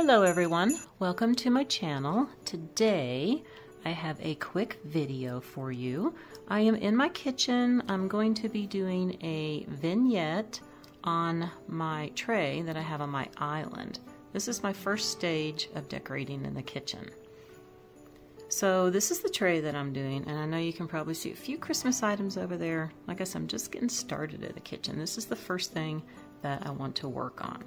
Hello everyone, welcome to my channel. Today I have a quick video for you. I am in my kitchen. I'm going to be doing a vignette on my tray that I have on my island. This is my first stage of decorating in the kitchen. So this is the tray that I'm doing and I know you can probably see a few Christmas items over there. Like I said, I'm just getting started at the kitchen. This is the first thing that I want to work on.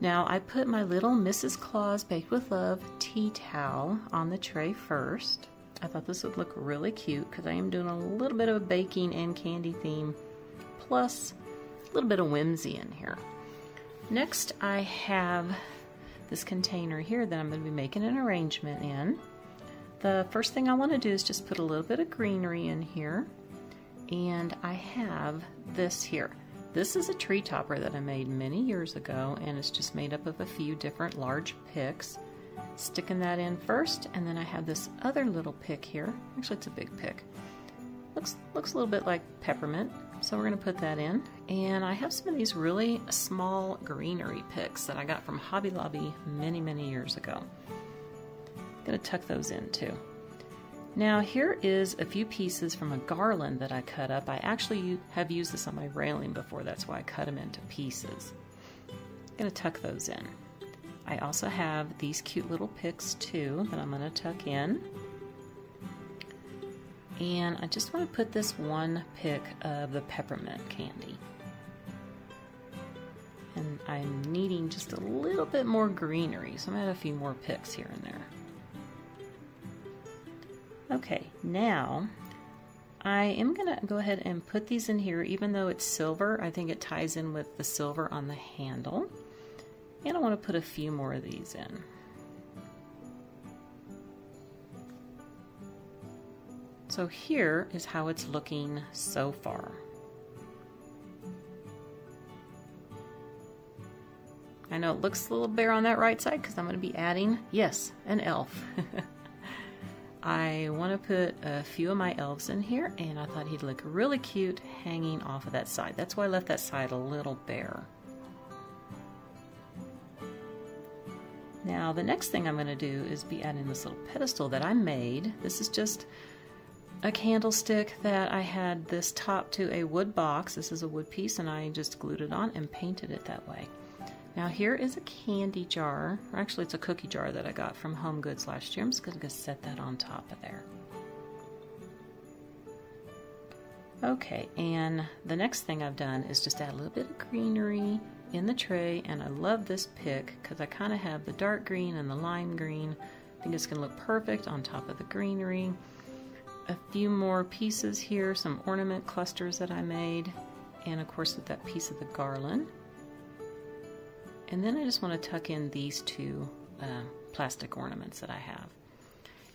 Now I put my little Mrs. Claus Baked with Love tea towel on the tray first. I thought this would look really cute because I am doing a little bit of a baking and candy theme plus a little bit of whimsy in here. Next I have this container here that I'm going to be making an arrangement in. The first thing I want to do is just put a little bit of greenery in here and I have this here. This is a tree topper that I made many years ago and it's just made up of a few different large picks. Sticking that in first and then I have this other little pick here. Actually it's a big pick. Looks, looks a little bit like peppermint so we're going to put that in. And I have some of these really small greenery picks that I got from Hobby Lobby many many years ago. I'm going to tuck those in too. Now here is a few pieces from a garland that I cut up. I actually have used this on my railing before, that's why I cut them into pieces. I'm going to tuck those in. I also have these cute little picks too that I'm going to tuck in. And I just want to put this one pick of the peppermint candy. And I'm needing just a little bit more greenery, so I'm going to add a few more picks here and there. Okay, now I am going to go ahead and put these in here, even though it's silver. I think it ties in with the silver on the handle. And I want to put a few more of these in. So here is how it's looking so far. I know it looks a little bare on that right side because I'm going to be adding, yes, an elf. I want to put a few of my elves in here and I thought he'd look really cute hanging off of that side. That's why I left that side a little bare. Now the next thing I'm going to do is be adding this little pedestal that I made. This is just a candlestick that I had this top to a wood box. This is a wood piece and I just glued it on and painted it that way. Now here is a candy jar, or actually it's a cookie jar that I got from Home Goods last year. I'm just going to set that on top of there. Okay, and the next thing I've done is just add a little bit of greenery in the tray, and I love this pick because I kind of have the dark green and the lime green. I think it's to look perfect on top of the greenery. A few more pieces here, some ornament clusters that I made, and of course with that piece of the garland. And then I just want to tuck in these two uh, plastic ornaments that I have.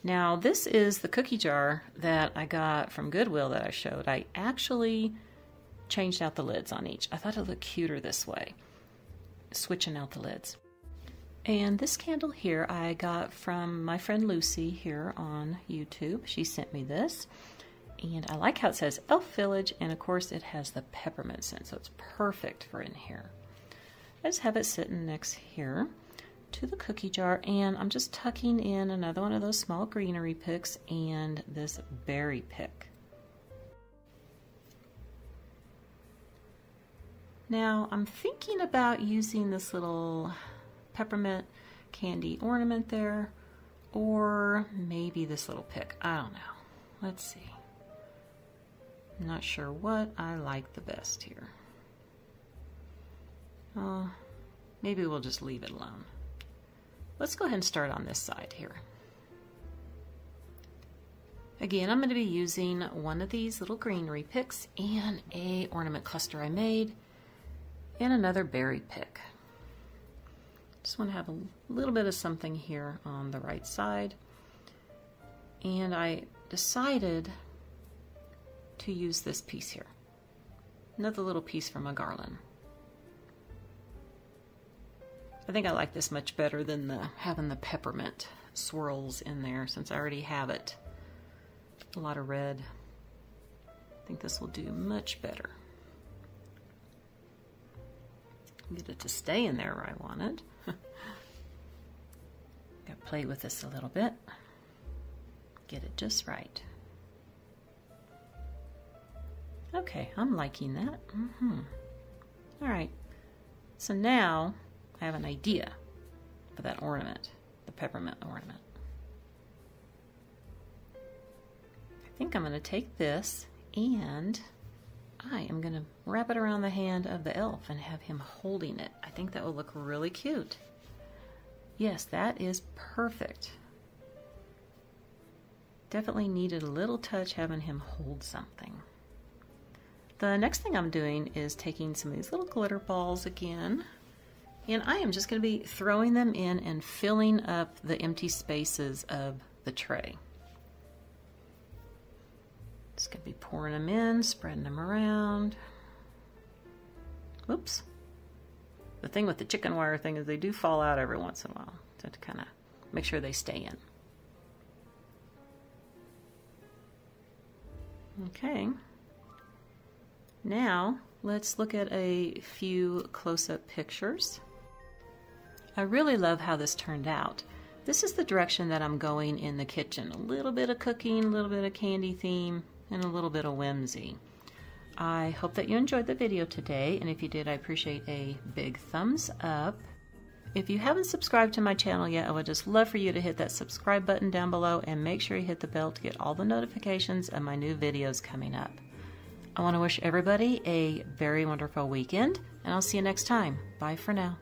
Now this is the cookie jar that I got from Goodwill that I showed. I actually changed out the lids on each. I thought it looked cuter this way, switching out the lids. And this candle here I got from my friend Lucy here on YouTube. She sent me this. And I like how it says Elf Village, and of course it has the peppermint scent, so it's perfect for in here. I just have it sitting next here to the cookie jar and I'm just tucking in another one of those small greenery picks and this berry pick. Now I'm thinking about using this little peppermint candy ornament there or maybe this little pick. I don't know. Let's see. I'm not sure what I like the best here. Uh, maybe we'll just leave it alone. Let's go ahead and start on this side here. Again, I'm going to be using one of these little greenery picks and a ornament cluster I made and another berry pick. Just want to have a little bit of something here on the right side. And I decided to use this piece here. Another little piece from a garland. I think I like this much better than the having the peppermint swirls in there since I already have it. A lot of red. I think this will do much better. Get it to stay in there where I want it. Got to play with this a little bit. Get it just right. Okay, I'm liking that. Mm -hmm. All right, so now I have an idea for that ornament, the peppermint ornament. I think I'm going to take this and I am going to wrap it around the hand of the elf and have him holding it. I think that will look really cute. Yes, that is perfect. Definitely needed a little touch having him hold something. The next thing I'm doing is taking some of these little glitter balls again, and I am just going to be throwing them in and filling up the empty spaces of the tray. Just going to be pouring them in, spreading them around. Whoops. The thing with the chicken wire thing is they do fall out every once in a while. So to kind of make sure they stay in. Okay. Now, let's look at a few close-up pictures. I really love how this turned out. This is the direction that I'm going in the kitchen. A little bit of cooking, a little bit of candy theme, and a little bit of whimsy. I hope that you enjoyed the video today, and if you did, I appreciate a big thumbs up. If you haven't subscribed to my channel yet, I would just love for you to hit that subscribe button down below and make sure you hit the bell to get all the notifications of my new videos coming up. I want to wish everybody a very wonderful weekend, and I'll see you next time. Bye for now.